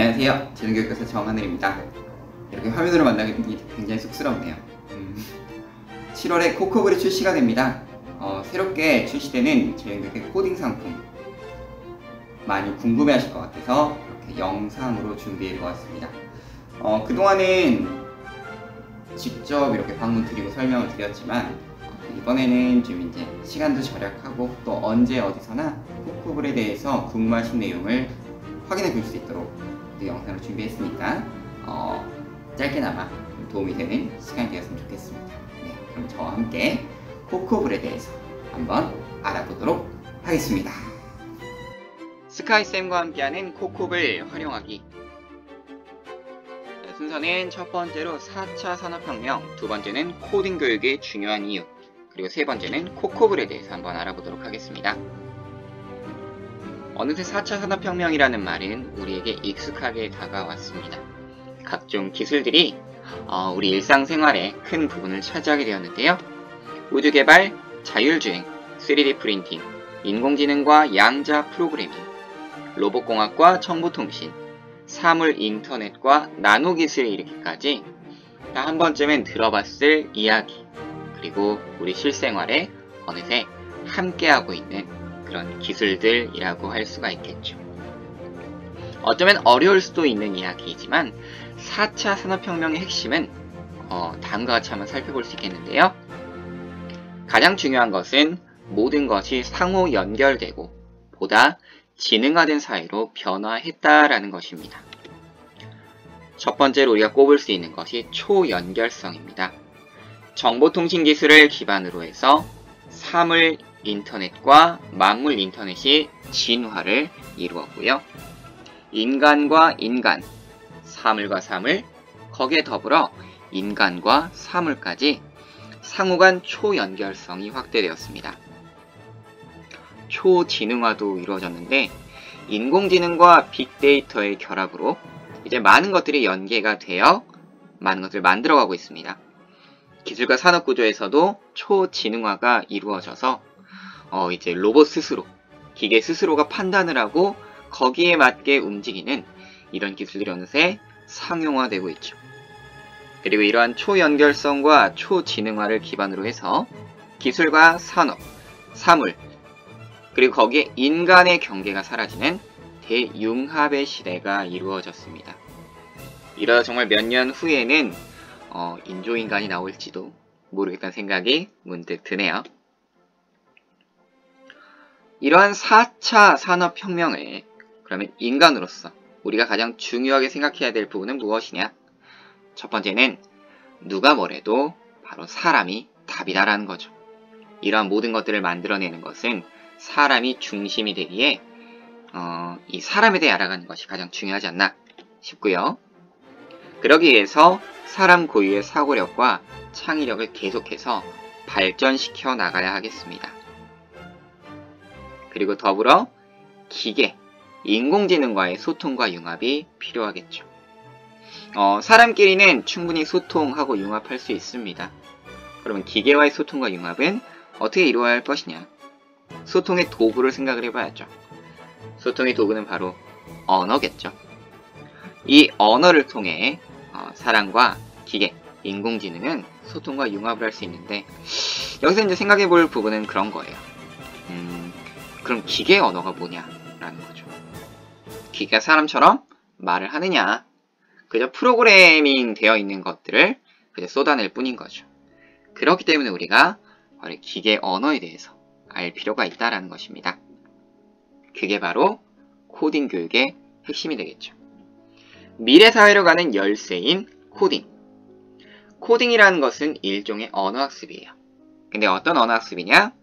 안녕하세요. 재능교육교사 정하늘입니다. 이렇게 화면으로 만나게 되니 굉장히 쑥스럽네요. 음, 7월에 코코블이 출시가 됩니다. 어, 새롭게 출시되는 재능교육의 코딩 상품 많이 궁금해하실 것 같아서 이렇게 영상으로 준비해 보았습니다. 어, 그동안은 직접 이렇게 방문 드리고 설명을 드렸지만 이번에는 좀 이제 시간도 절약하고 또 언제 어디서나 코코블에 대해서 궁금하신 내용을 확인해 볼 수 있도록 그 영상을 준비했으니까 어, 짧게나마 도움이 되는 시간이 되었으면 좋겠습니다. 네, 그럼 저와 함께 코코블에 대해서 한번 알아보도록 하겠습니다. 스카이쌤과 함께하는 코코블 활용하기 네, 순서는 첫 번째로 4차 산업혁명, 두 번째는 코딩 교육의 중요한 이유, 그리고 세 번째는 코코블에 대해서 한번 알아보도록 하겠습니다. 어느새 4차 산업혁명이라는 말은 우리에게 익숙하게 다가왔습니다. 각종 기술들이 어, 우리 일상생활에 큰 부분을 차지하게 되었는데요. 우주개발, 자율주행, 3D 프린팅, 인공지능과 양자 프로그래밍, 로봇공학과 정보통신, 사물 인터넷과 나노기술에 이르기까지 다 한 번쯤은 들어봤을 이야기, 그리고 우리 실생활에 어느새 함께하고 있는 그런 기술들이라고 할 수가 있겠죠. 어쩌면 어려울 수도 있는 이야기이지만 4차 산업혁명의 핵심은 어, 다음과 같이 한번 살펴볼 수 있겠는데요. 가장 중요한 것은 모든 것이 상호 연결되고 보다 지능화된 사회로 변화했다라는 것입니다. 첫 번째로 우리가 꼽을 수 있는 것이 초연결성입니다. 정보통신 기술을 기반으로 해서 사물 인터넷과 만물 인터넷이 진화를 이루었고요. 인간과 인간, 사물과 사물, 거기에 더불어 인간과 사물까지 상호간 초연결성이 확대되었습니다. 초지능화도 이루어졌는데 인공지능과 빅데이터의 결합으로 이제 많은 것들이 연계가 되어 많은 것들을 만들어가고 있습니다. 기술과 산업 구조에서도 초지능화가 이루어져서 어 이제 로봇 스스로 기계 스스로가 판단을 하고 거기에 맞게 움직이는 이런 기술들이 어느새 상용화되고 있죠. 그리고 이러한 초연결성과 초지능화를 기반으로 해서 기술과 산업, 사물, 그리고 거기에 인간의 경계가 사라지는 대융합의 시대가 이루어졌습니다. 이러다 정말 몇 년 후에는 어, 인조인간이 나올지도 모르겠다는 생각이 문득 드네요. 이러한 4차 산업혁명을 그러면 인간으로서 우리가 가장 중요하게 생각해야 될 부분은 무엇이냐? 첫 번째는 누가 뭐래도 바로 사람이 답이다라는 거죠. 이러한 모든 것들을 만들어내는 것은 사람이 중심이 되기에 어, 이 사람에 대해 알아가는 것이 가장 중요하지 않나 싶고요. 그러기 위해서 사람 고유의 사고력과 창의력을 계속해서 발전시켜 나가야 하겠습니다. 그리고 더불어 기계, 인공지능과의 소통과 융합이 필요하겠죠. 어, 사람끼리는 충분히 소통하고 융합할 수 있습니다. 그러면 기계와의 소통과 융합은 어떻게 이루어야 할 것이냐? 소통의 도구를 생각을 해봐야죠. 소통의 도구는 바로 언어겠죠. 이 언어를 통해 어, 사람과 기계, 인공지능은 소통과 융합을 할 수 있는데 여기서 이제 생각해 볼 부분은 그런 거예요. 음, 그럼 기계 언어가 뭐냐라는 거죠. 기계가 사람처럼 말을 하느냐? 그저 프로그래밍 되어 있는 것들을 그저 쏟아낼 뿐인 거죠. 그렇기 때문에 우리가 기계 언어에 대해서 알 필요가 있다라는 것입니다. 그게 바로 코딩 교육의 핵심이 되겠죠. 미래 사회로 가는 열쇠인 코딩. 코딩이라는 것은 일종의 언어학습이에요. 근데 어떤 언어학습이냐?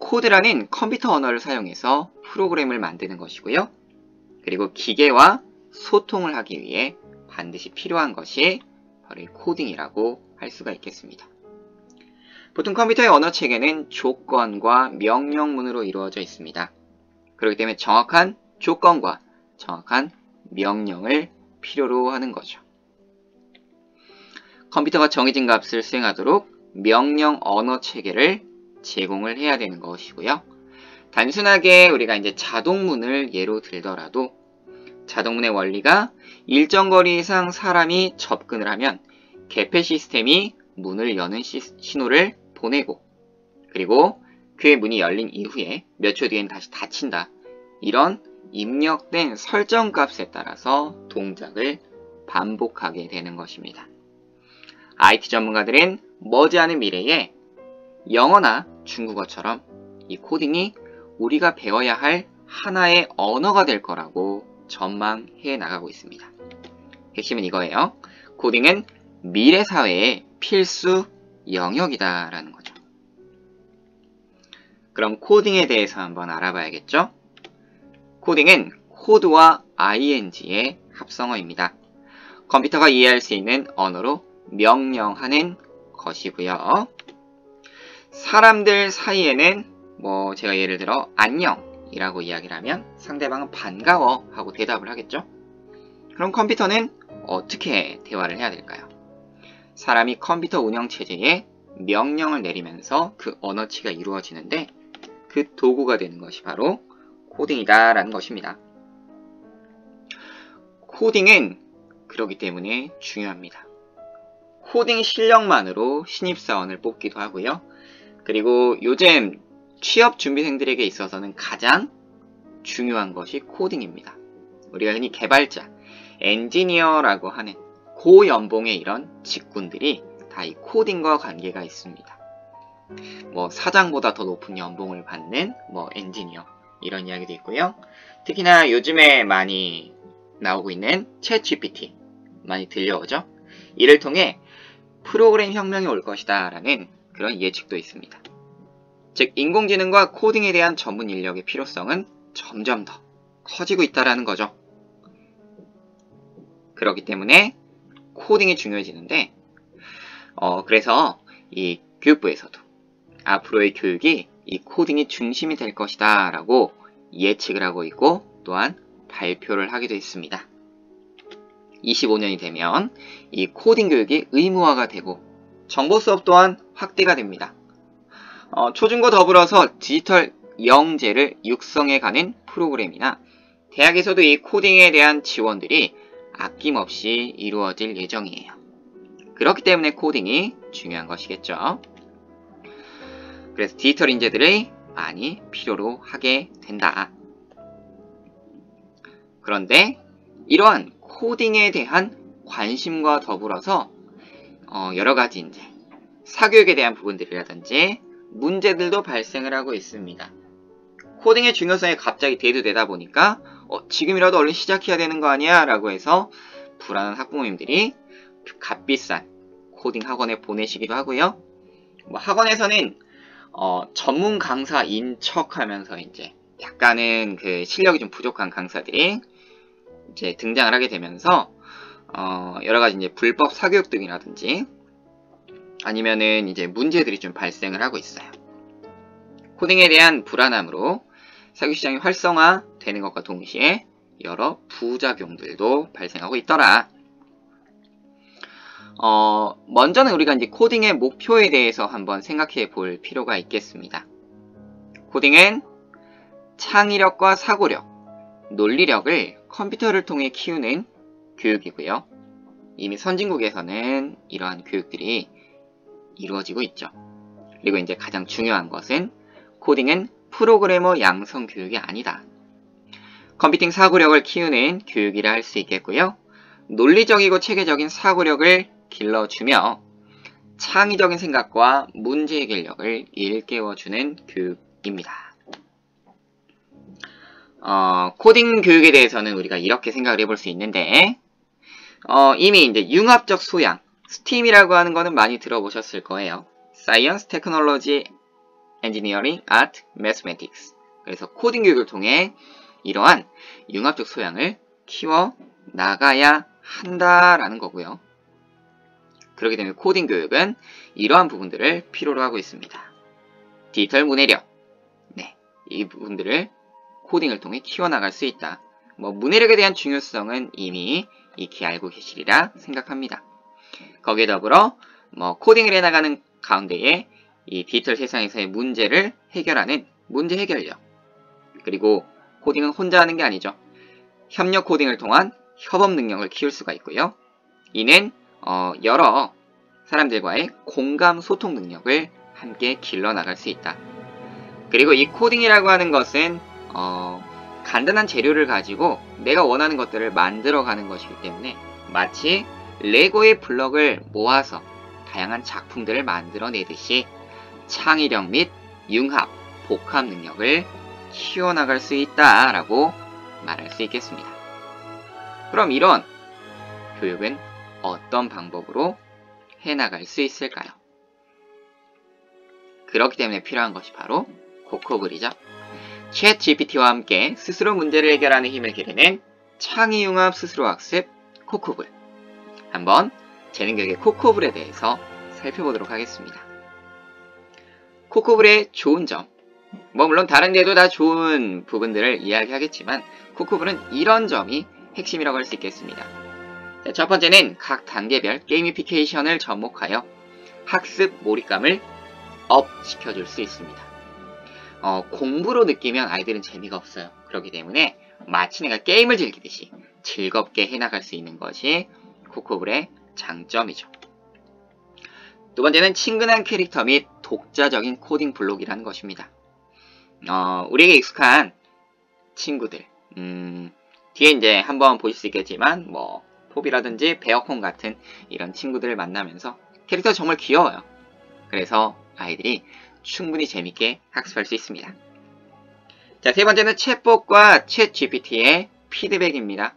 코드라는 컴퓨터 언어를 사용해서 프로그램을 만드는 것이고요. 그리고 기계와 소통을 하기 위해 반드시 필요한 것이 바로 코딩이라고 할 수가 있겠습니다. 보통 컴퓨터의 언어 체계는 조건과 명령문으로 이루어져 있습니다. 그렇기 때문에 정확한 조건과 정확한 명령을 필요로 하는 거죠. 컴퓨터가 정해진 값을 수행하도록 명령 언어 체계를 제공을 해야 되는 것이고요. 단순하게 우리가 이제 자동문을 예로 들더라도 자동문의 원리가 일정 거리 이상 사람이 접근을 하면 개폐 시스템이 문을 여는 시, 신호를 보내고 그리고 그의 문이 열린 이후에 몇 초 뒤엔 다시 닫힌다. 이런 입력된 설정 값에 따라서 동작을 반복하게 되는 것입니다. IT 전문가들은 머지않은 미래에 영어나 중국어처럼 이 코딩이 우리가 배워야 할 하나의 언어가 될 거라고 전망해 나가고 있습니다. 핵심은 이거예요. 코딩은 미래 사회의 필수 영역이다라는 거죠. 그럼 코딩에 대해서 한번 알아봐야겠죠? 코딩은 코드와 ing의 합성어입니다. 컴퓨터가 이해할 수 있는 언어로 명령하는 것이고요. 사람들 사이에는 뭐 제가 예를 들어 안녕이라고 이야기를 하면 상대방은 반가워 하고 대답을 하겠죠. 그럼 컴퓨터는 어떻게 대화를 해야 될까요? 사람이 컴퓨터 운영 체제에 명령을 내리면서 그 언어치가 이루어지는데 그 도구가 되는 것이 바로 코딩이다라는 것입니다. 코딩은 그러기 때문에 중요합니다. 코딩 실력만으로 신입사원을 뽑기도 하고요. 그리고 요즘 취업 준비생들에게 있어서는 가장 중요한 것이 코딩입니다. 우리가 흔히 개발자, 엔지니어라고 하는 고연봉의 이런 직군들이 다 이 코딩과 관계가 있습니다. 뭐 사장보다 더 높은 연봉을 받는 뭐 엔지니어 이런 이야기도 있고요. 특히나 요즘에 많이 나오고 있는 챗 GPT 많이 들려오죠. 이를 통해 프로그램 혁명이 올 것이다 라는 그런 예측도 있습니다. 즉 인공지능과 코딩에 대한 전문 인력의 필요성은 점점 더 커지고 있다라는 거죠. 그렇기 때문에 코딩이 중요해지는데 어, 그래서 이 교육부에서도 앞으로의 교육이 이 코딩이 중심이 될 것이다 라고 예측을 하고 있고 또한 발표를 하기도 했습니다. 25년이 되면 이 코딩 교육이 의무화가 되고 정보 수업 또한 확대가 됩니다. 어, 초중고 더불어서 디지털 영재를 육성해 가는 프로그램이나 대학에서도 이 코딩에 대한 지원들이 아낌없이 이루어질 예정이에요. 그렇기 때문에 코딩이 중요한 것이겠죠. 그래서 디지털 인재들이 많이 필요로 하게 된다. 그런데 이러한 코딩에 대한 관심과 더불어서 어, 여러 가지 이제 사교육에 대한 부분들이라든지 문제들도 발생을 하고 있습니다. 코딩의 중요성에 갑자기 대두되다 보니까 어, 지금이라도 얼른 시작해야 되는 거 아니야? 라고 해서 불안한 학부모님들이 값비싼 코딩 학원에 보내시기도 하고요. 뭐 학원에서는 어, 전문 강사인 척 하면서 이제 약간은 그 실력이 좀 부족한 강사들이 이제 등장을 하게 되면서 어, 여러 가지 이제 불법 사교육 등이라든지 아니면은 이제 문제들이 좀 발생을 하고 있어요. 코딩에 대한 불안함으로 사교 시장이 활성화되는 것과 동시에 여러 부작용들도 발생하고 있더라. 어, 먼저는 우리가 이제 코딩의 목표에 대해서 한번 생각해 볼 필요가 있겠습니다. 코딩은 창의력과 사고력, 논리력을 컴퓨터를 통해 키우는 교육이고요. 이미 선진국에서는 이러한 교육들이 이루어지고 있죠. 그리고 이제 가장 중요한 것은 코딩은 프로그래머 양성 교육이 아니다. 컴퓨팅 사고력을 키우는 교육이라 할 수 있겠고요. 논리적이고 체계적인 사고력을 길러주며 창의적인 생각과 문제 해결력을 일깨워주는 교육입니다. 어, 코딩 교육에 대해서는 우리가 이렇게 생각을 해볼 수 있는데 어, 이미 이제 융합적 소양, STEAM이라고 하는 거는 많이 들어보셨을 거예요. Science, Technology, Engineering, Art, Mathematics. 그래서 코딩 교육을 통해 이러한 융합적 소양을 키워 나가야 한다라는 거고요. 그렇기 때문에 코딩 교육은 이러한 부분들을 필요로 하고 있습니다. 디지털 문해력. 네. 이 부분들을 코딩을 통해 키워나갈 수 있다. 뭐, 문해력에 대한 중요성은 이미 익히 알고 계시리라 생각합니다. 거기에 더불어, 뭐, 코딩을 해나가는 가운데에 이 디지털 세상에서의 문제를 해결하는 문제 해결력. 그리고 코딩은 혼자 하는 게 아니죠. 협력 코딩을 통한 협업 능력을 키울 수가 있고요. 이는 어, 여러 사람들과의 공감 소통 능력을 함께 길러나갈 수 있다. 그리고 이 코딩이라고 하는 것은 어, 간단한 재료를 가지고 내가 원하는 것들을 만들어가는 것이기 때문에 마치 레고의 블럭을 모아서 다양한 작품들을 만들어내듯이 창의력 및 융합, 복합 능력을 키워나갈 수 있다라고 말할 수 있겠습니다. 그럼 이런 교육은 어떤 방법으로 해나갈 수 있을까요? 그렇기 때문에 필요한 것이 바로 코코블이죠. 챗 GPT와 함께 스스로 문제를 해결하는 힘을 기르는 창의융합 스스로학습 코코블. 한번 재능교육의 코코블에 대해서 살펴보도록 하겠습니다. 코코블의 좋은 점, 뭐 물론 다른 데도 다 좋은 부분들을 이야기하겠지만 코코블은 이런 점이 핵심이라고 할 수 있겠습니다. 첫 번째는 각 단계별 게이미피케이션을 접목하여 학습 몰입감을 up 시켜줄 수 있습니다. 어, 공부로 느끼면 아이들은 재미가 없어요. 그렇기 때문에 마치 내가 게임을 즐기듯이 즐겁게 해나갈 수 있는 것이 코코블의 장점이죠. 두 번째는 친근한 캐릭터 및 독자적인 코딩 블록이라는 것입니다. 어, 우리에게 익숙한 친구들, 음, 뒤에 이제 한번 보실 수 있겠지만, 뭐, 포비라든지 베어콘 같은 이런 친구들을 만나면서 캐릭터가 정말 귀여워요. 그래서 아이들이 충분히 재밌게 학습할 수 있습니다. 자, 세 번째는 챗봇과 챗 GPT의 피드백입니다.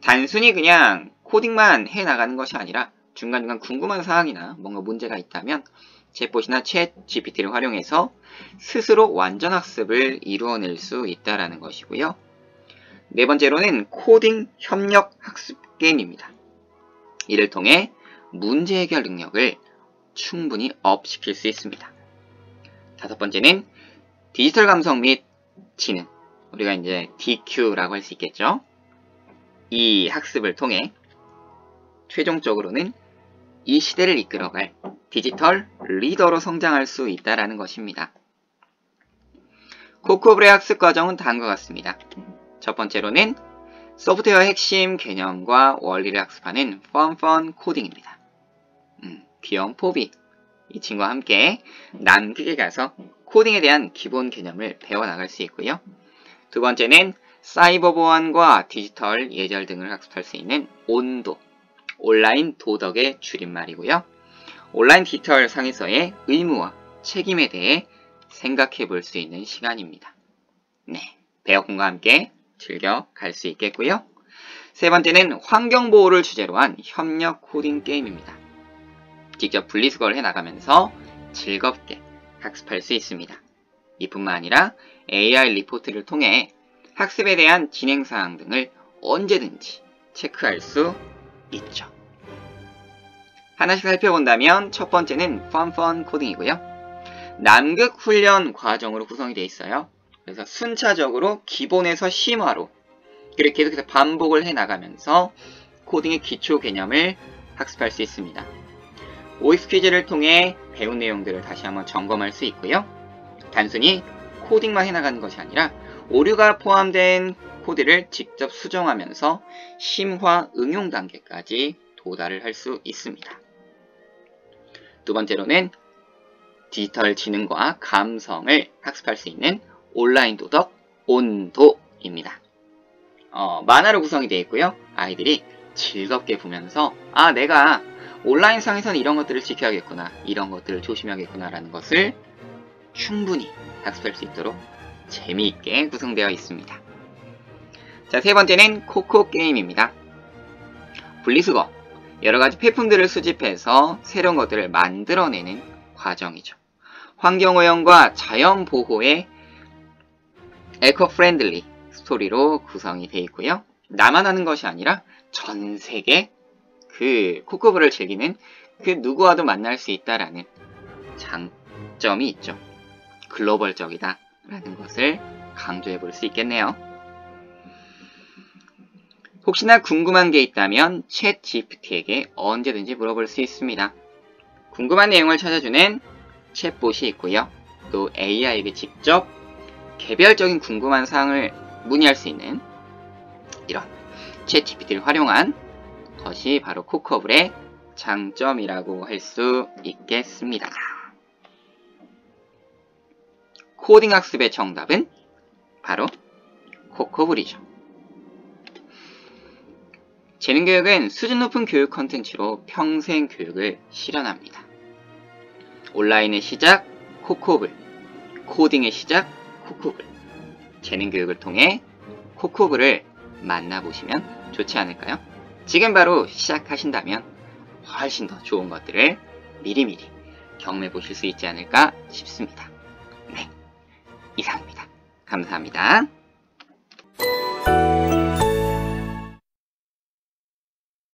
단순히 그냥 코딩만 해 나가는 것이 아니라 중간중간 궁금한 사항이나 뭔가 문제가 있다면 챗봇이나 챗 GPT를 활용해서 스스로 완전 학습을 이루어낼 수 있다는 것이고요. 네 번째로는 코딩 협력 학습 게임입니다. 이를 통해 문제 해결 능력을 충분히 업시킬 수 있습니다. 다섯 번째는 디지털 감성 및 지능. 우리가 이제 DQ라고 할 수 있겠죠. 이 학습을 통해 최종적으로는 이 시대를 이끌어갈 디지털 리더로 성장할 수 있다는 것입니다. 코코브의 학습 과정은 다음과 같습니다. 첫 번째로는 소프트웨어 핵심 개념과 원리를 학습하는 펀펀 코딩입니다. 음, 귀여운 포비. 이 친구와 함께 남극에 가서 코딩에 대한 기본 개념을 배워나갈 수 있고요. 두 번째는 사이버 보안과 디지털 예절 등을 학습할 수 있는 온도, 온라인 도덕의 줄임말이고요. 온라인 디지털 상에서의 의무와 책임에 대해 생각해 볼 수 있는 시간입니다. 네, 배어콘과 함께 즐겨 갈 수 있겠고요. 세 번째는 환경보호를 주제로 한 협력 코딩 게임입니다. 직접 분리수거를 해나가면서 즐겁게 학습할 수 있습니다. 이뿐만 아니라 AI 리포트를 통해 학습에 대한 진행사항 등을 언제든지 체크할 수 있죠. 하나씩 살펴본다면 첫 번째는 펀펀 코딩이고요. 남극 훈련 과정으로 구성이 되어 있어요. 그래서 순차적으로 기본에서 심화로 그리고 계속해서 반복을 해나가면서 코딩의 기초 개념을 학습할 수 있습니다. OX 퀴즈를 통해 배운 내용들을 다시 한번 점검할 수 있고요. 단순히 코딩만 해나가는 것이 아니라 오류가 포함된 코드를 직접 수정하면서 심화 응용 단계까지 도달을 할 수 있습니다. 두 번째로는 디지털 지능과 감성을 학습할 수 있는 온라인 도덕 온도입니다. 어, 만화로 구성이 되어 있고요. 아이들이 즐겁게 보면서 아 내가 온라인상에서는 이런 것들을 지켜야겠구나 이런 것들을 조심해야겠구나 라는 것을 충분히 학습할 수 있도록 재미있게 구성되어 있습니다. 자, 세 번째는 코코 게임입니다. 분리수거. 여러가지 폐품들을 수집해서 새로운 것들을 만들어내는 과정이죠. 환경오염과 자연보호의 eco friendly 스토리로 구성이 되어 있고요. 나만 하는 것이 아니라 전 세계 그 코코블을 즐기는 그 누구와도 만날 수 있다라는 장점이 있죠. 글로벌적이다 라는 것을 강조해 볼 수 있겠네요. 혹시나 궁금한 게 있다면 챗 GPT에게 언제든지 물어볼 수 있습니다. 궁금한 내용을 찾아주는 챗봇이 있고요. 또 AI에게 직접 개별적인 궁금한 사항을 문의할 수 있는 이런 챗GPT를 활용한 것이 바로 코커블의 장점이라고 할 수 있겠습니다. 코딩 학습의 정답은 바로 코커블이죠. 재능교육은 수준 높은 교육 컨텐츠로 평생 교육을 실현합니다. 온라인의 시작, 코코블. 코딩의 시작, 코코블. 재능교육을 통해 코코블을 만나보시면 좋지 않을까요? 지금 바로 시작하신다면 훨씬 더 좋은 것들을 미리미리 경험해 보실 수 있지 않을까 싶습니다. 네. 이상입니다. 감사합니다.